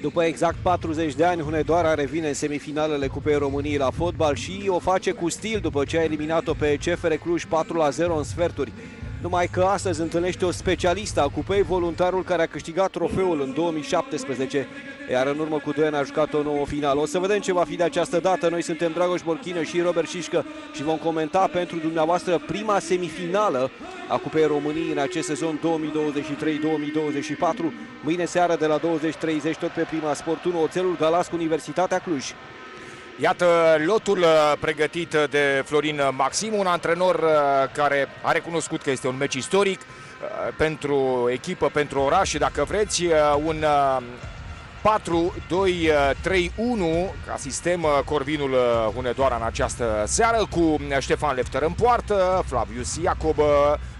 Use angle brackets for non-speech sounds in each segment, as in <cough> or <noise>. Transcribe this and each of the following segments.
După exact 40 de ani, Hunedoara revine în semifinalele Cupei României la fotbal și o face cu stil după ce a eliminat-o pe CFR Cluj 4 la 0 în sferturi. Numai că astăzi întâlnește o specialistă a cupei, voluntarul care a câștigat trofeul în 2017, iar în urmă cu 2 ani a jucat o nouă finală. O să vedem ce va fi de această dată. Noi suntem Dragoș Borchină și Robert Șișcă și vom comenta pentru dumneavoastră prima semifinală a Cupei României în acest sezon 2023-2024. Mâine seară de la 20.30 tot pe Prima Sport 1, Oțelul Galascu, Universitatea Cluj. Iată lotul uh, pregătit de Florin Maxim, un antrenor uh, care a recunoscut că este un meci istoric uh, pentru echipă, pentru oraș și dacă vreți un 4-2-3-1 ca sistem Corvinul Hunedoara în această seară cu Ștefan Lefter în poartă, Flavius Iacob,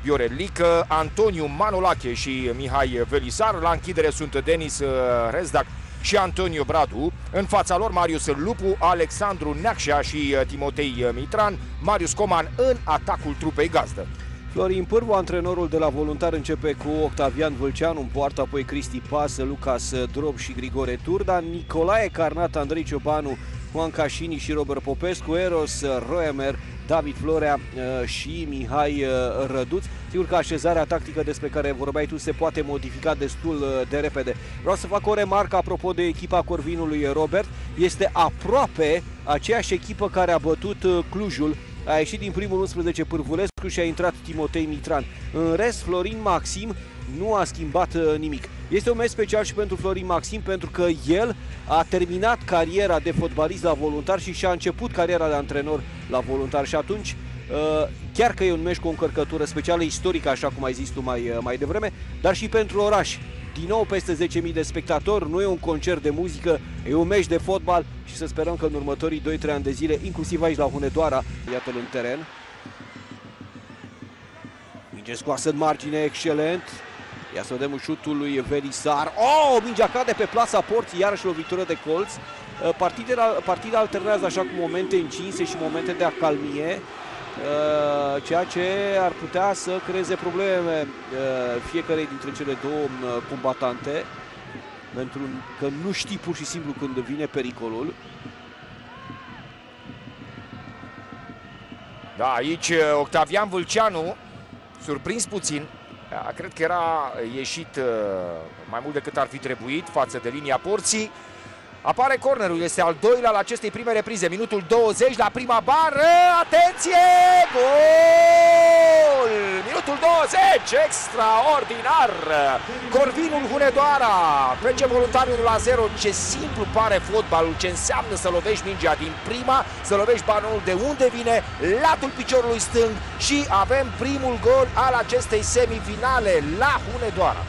Viorel Lică, Antoniu Manolache și Mihai Velisar. La închidere sunt Denis Rezdac și Antonio Bradu. În fața lor Marius Lupu, Alexandru Neacșa și uh, Timotei uh, Mitran, Marius Coman în atacul trupei gazdă. Florin Pârvu, antrenorul de la voluntar, începe cu Octavian Vâlceanu în poartă, apoi Cristi Pasă, Lucas Drob și Grigore Turda, Nicolae Carnat, Andrei Ciobanu, Juan Cașini și Robert Popescu, Eros Roemer, David Florea uh, și Mihai Răduț. Sigur că așezarea tactică despre care vorbeai tu se poate modifica destul uh, de repede. Vreau să fac o remarcă apropo de echipa Corvinului Robert. Este aproape aceeași echipă care a bătut uh, Clujul a ieșit din primul 11 Pârvulescu și a intrat Timotei Mitran. În rest, Florin Maxim nu a schimbat uh, nimic. Este un meci special și pentru Florin Maxim pentru că el a terminat cariera de fotbalist la voluntar și și-a început cariera de antrenor la voluntar și atunci Uh, chiar că e un meci cu o încărcătură specială istorică, așa cum ai zis tu mai, uh, mai devreme, dar și pentru oraș. Din nou peste 10.000 de spectatori, nu e un concert de muzică, e un meci de fotbal și să sperăm că în următorii 2-3 ani de zile, inclusiv aici la Hunedoara, iată-l în teren. Minge scoasă în margine, excelent. Ia să vedem șutul lui Verisar. Oh, mingea cade pe plasa porții, iarăși lovitură de colț. Uh, partida, partida alternează așa cu momente încinse și momente de acalmie. Uh, ceea ce ar putea să creeze probleme uh, fiecare dintre cele două uh, combatante pentru că nu știi pur și simplu când vine pericolul. Da, aici Octavian Vâlceanu, surprins puțin, cred că era ieșit mai mult decât ar fi trebuit față de linia porții. Apare cornerul, este al doilea la acestei prime reprize, minutul 20 la prima bară, atenție, gol! Minutul 20, extraordinar! Corvinul Hunedoara, trece voluntariul la 0, ce simplu pare fotbalul, ce înseamnă să lovești mingea din prima, să lovești balonul de unde vine, latul piciorului stâng și avem primul gol al acestei semifinale la Hunedoara.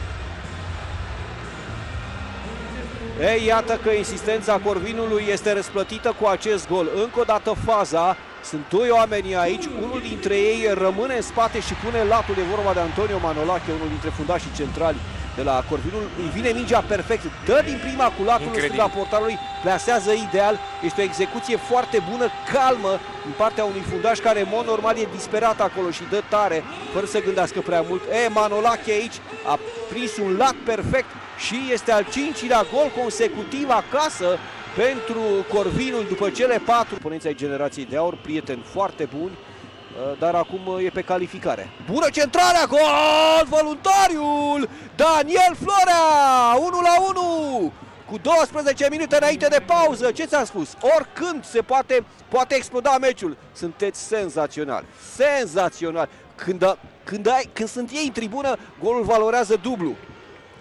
Ei, iată că insistența Corvinului este răsplătită cu acest gol. Încă o dată faza, sunt doi oameni aici, unul dintre ei rămâne în spate și pune latul, de vorba de Antonio Manolache, unul dintre fundașii centrali de la Corvinul. Îi vine mingea perfect, dă din prima cu latul în stânga portarului, plasează ideal. Este o execuție foarte bună, calmă, în partea unui fundaș care, în mod normal, e disperat acolo și dă tare, fără să gândească prea mult. E, Manolache aici a prins un lat perfect și este al cincilea gol consecutiv acasă pentru Corvinul după cele patru oponenți ai generației de aur, prieteni foarte buni, uh, dar acum uh, e pe calificare. Bună centrarea, gol! Voluntariul! Daniel Florea! 1 la 1! Cu 12 minute înainte de pauză, ce ți-am spus? Oricând se poate, poate exploda meciul. Sunteți senzațional, senzațional. Când, când, ai, când sunt ei în tribună, golul valorează dublu.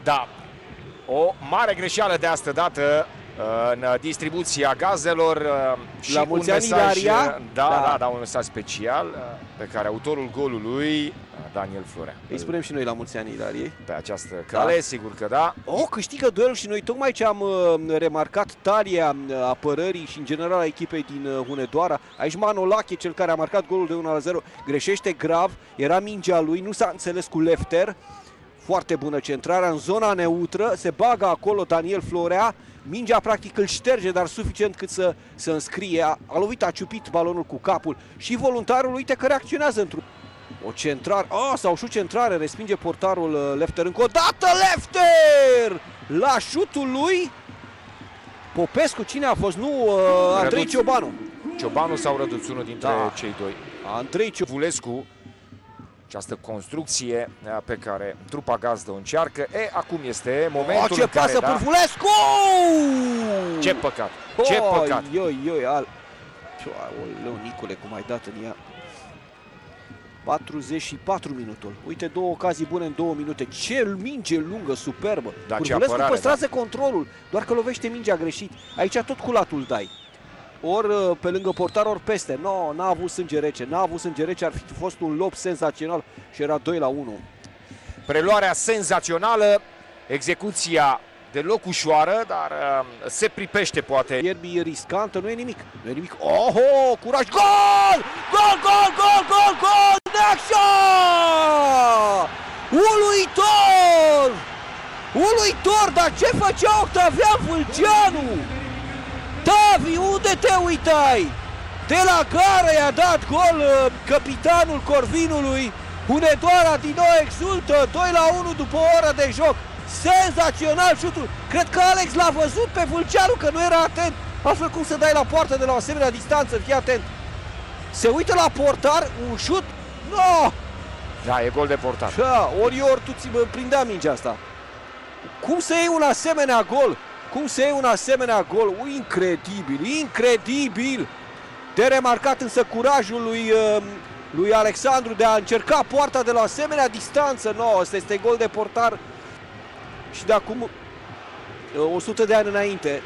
Da, o mare greșeală de asta dată în distribuția gazelor uh, și La un mesaj, Ilaria? da, Da. da, da, un mesaj special uh, pe care autorul golului, uh, Daniel Florea, Îi spunem și noi la mulți ani Ilariei. pe această cale, Da. sigur că da. Oh, câștigă duelul și noi tocmai ce am uh, remarcat talia uh, apărării și în general a echipei din uh, Hunedoara. Aici Manolache, cel care a marcat golul de 1 la 0, greșește grav, era mingea lui, nu s-a înțeles cu Lefter. Foarte bună centrarea în zona neutră, se bagă acolo Daniel Florea, mingea practic îl șterge, dar suficient cât să, să înscrie. A, a lovit, a ciupit balonul cu capul și voluntarul, uite că reacționează într-un... O centrare. Oh, sau șut centrare. Respinge portarul uh, Lefter încă o dată. Lefter! La șutul lui Popescu, cine a fost? Nu, uh, Andrei Răduț. Ciobanu. Ciobanu sau Răduț, unul dintre Da. cei doi. Andrei Ciobanu. Vulescu, această construcție uh, pe care trupa gazdă o încearcă. E, acum este momentul Oh, ce în care, pasă da, Pârfulescu! ce păcat, ce Oh, păcat. Ioi, ioi, al... Oleu, Nicule, cum ai dat în ea. 44 minutul. Uite, două ocazii bune în două minute. Ce minge lungă, superbă. Da, ce Pârfulescu apărare, păstrează controlul, doar că lovește mingea greșit. Aici tot culatul dai. Ori uh, pe lângă portar, ori peste. No, n-a avut sânge rece. N-a avut sânge rece, ar fi fost un lob senzațional și era 2 la 1. Preluarea senzațională, execuția deloc ușoară, dar uh, se pripește poate. Ierbi riscantă, nu e nimic. Nu e nimic. Oho, curaj, gol! Gol, gol, gol, gol, gol! Neaxa! Uluitor! Uluitor, dar ce făcea Octavian Vulceanu? Tavi, unde te uitai? De la care i-a dat gol uh, capitanul Corvinului. Hunedoara din nou exultă, 2 la 1 după o oră de joc. Senzațional șutul. Cred că Alex l-a văzut pe Vulceanu că nu era atent. Altfel cum să dai la poartă de la o asemenea distanță, fii atent. Se uită la portar, un șut. No! Da, e gol de portar. Da, ori eu, ori tu ți mă prindea mingea asta. Cum să iei un asemenea gol? Cum să iei un asemenea gol? Ui, incredibil, incredibil! De remarcat însă curajul lui, uh, lui Alexandru de a încerca poarta de la o asemenea distanță. No, ăsta este gol de portar și de acum uh, 100 de ani înainte.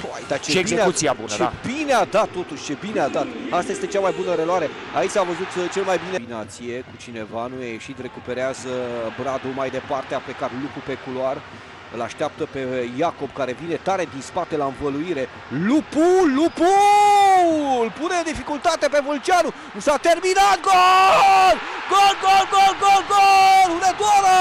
Păi, dar ce, Ce bine execuție a, bună, ce da. bine a dat totuși, ce bine a dat. Asta este cea mai bună reloare. Aici s-a văzut uh, cel mai bine. Combinație cu cineva, nu e ieșit, recuperează Bradu mai departe, a plecat Lupu pe culoar. Îl așteaptă pe Iacob care vine tare din spate la învăluire. Lupu, Lupu! Îl pune în dificultate pe Vulceanu. Nu s-a terminat. Gol! Gol, gol, gol, gol, gol! Hunedoara!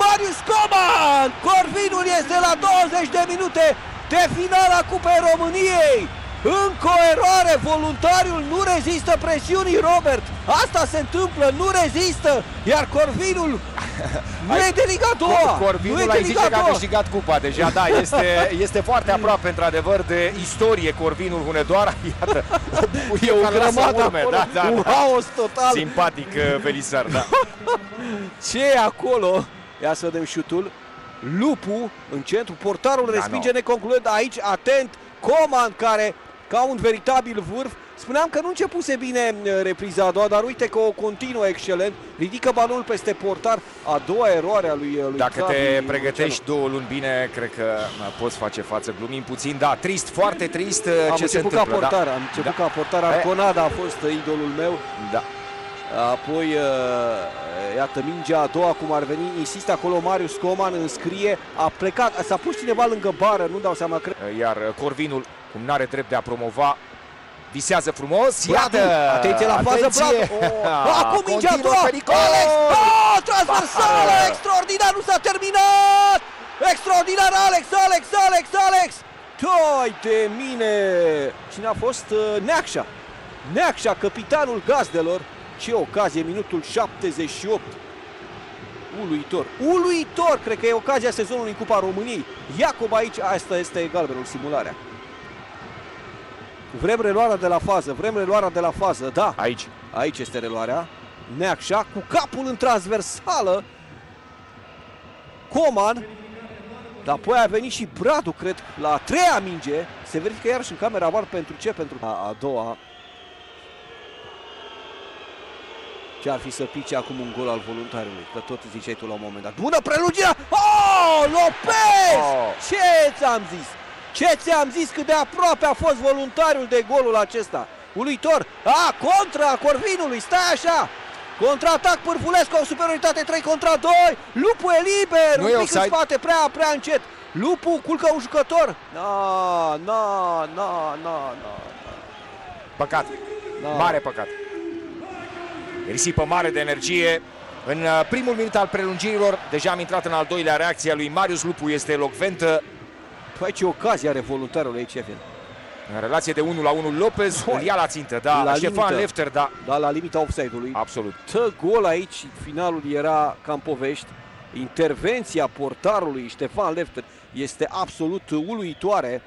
Marius Coman! Corvinul este la 20 de minute de finala Cupei României. Încă o eroare, voluntariul nu rezistă presiunii, Robert. Asta se întâmplă, nu rezistă, iar Corvinul <laughs> nu e de Liga 2 Cor- nu Corvinul e de ai zice Liga că a 2 câștigat cupa deja, da, este, este foarte aproape într-adevăr de istorie Corvinul Hunedoara, <laughs> iată, o bucurie E o care lasă grămadă urme, acolo, da, da, un da. haos total. Simpatic uh, Belisar, da. <laughs> Ce e acolo? Ia să vedem șutul. Lupu în centru, portarul Da, respinge nu. neconcluent aici, atent, Coman care ca un veritabil vârf. Spuneam că nu începuse bine uh, repriza a doua, dar uite că o continuă excelent. Ridică balonul peste portar, a doua eroare a lui, uh, lui Dacă Xavi te Vulceanu. pregătești două luni bine, cred că uh, poți face față. Glumim puțin, da, trist, foarte trist uh, Am ce se început ca întâmplă. portar, da. am început Da. ca portar. Arconada a fost uh, idolul meu. Da. Apoi, uh, iată, mingea a doua, cum ar veni, insistă acolo Marius Coman, înscrie, a plecat, s-a pus cineva lângă bară, nu dau seama, cred. Iar uh, Corvinul, cum n-are drept de a promova, visează frumos. Bradu, Iată! atenție la fază, atenție! Bradu! Oh, acum mingea a Continuă doua, pericol! Alex! Oh, transversală, Afară! extraordinar, nu s-a terminat! Extraordinar, Alex, Alex, Alex, Alex! Toi de mine! Cine a fost? Uh, Neacșa. Neacșa, capitanul gazdelor. Ce ocazie, minutul 78. Uluitor. Uluitor! Cred că e ocazia sezonului în Cupa României. Iacob aici, asta este galbenul, simularea. Vrem reluarea de la fază, vrem reluarea de la fază, da. Aici. Aici este reluarea. Neacșa cu capul în transversală. Coman. Dar apoi a venit și Bradu, cred, la a treia minge. Se verifică iarăși în camera var pentru ce? Pentru a, a doua. Ce ar fi să pice acum un gol al voluntarului? Că tot ziceai tu la un moment dat. Bună prelungirea! Oh, Lopez! Oh. Ce ți-am zis? Ce ți-am zis cât de aproape a fost voluntariul de golul acesta? Uluitor! A, contra Corvinului, stai așa! Contraatac Pârfulescu, o superioritate 3 contra 2! Lupu e liber, Nu un e pic offside. în spate, prea, prea încet! Lupu culcă un jucător! Na, na, na, na, na, Păcat. na. Mare păcat. Risipă mare de energie. În uh, primul minut al prelungirilor, deja am intrat în al doilea reacție a lui Marius Lupu, este elocventă. Păi ce ocazie are voluntarul aici, Efen. În relație de 1 la 1 Lopez îl ia la țintă, da, La Ștefan limită. Lefter, da, Da, la limita offside-ului. absolut. Tă gol aici, finalul era cam povești. Intervenția portarului Ștefan Lefter este absolut uluitoare.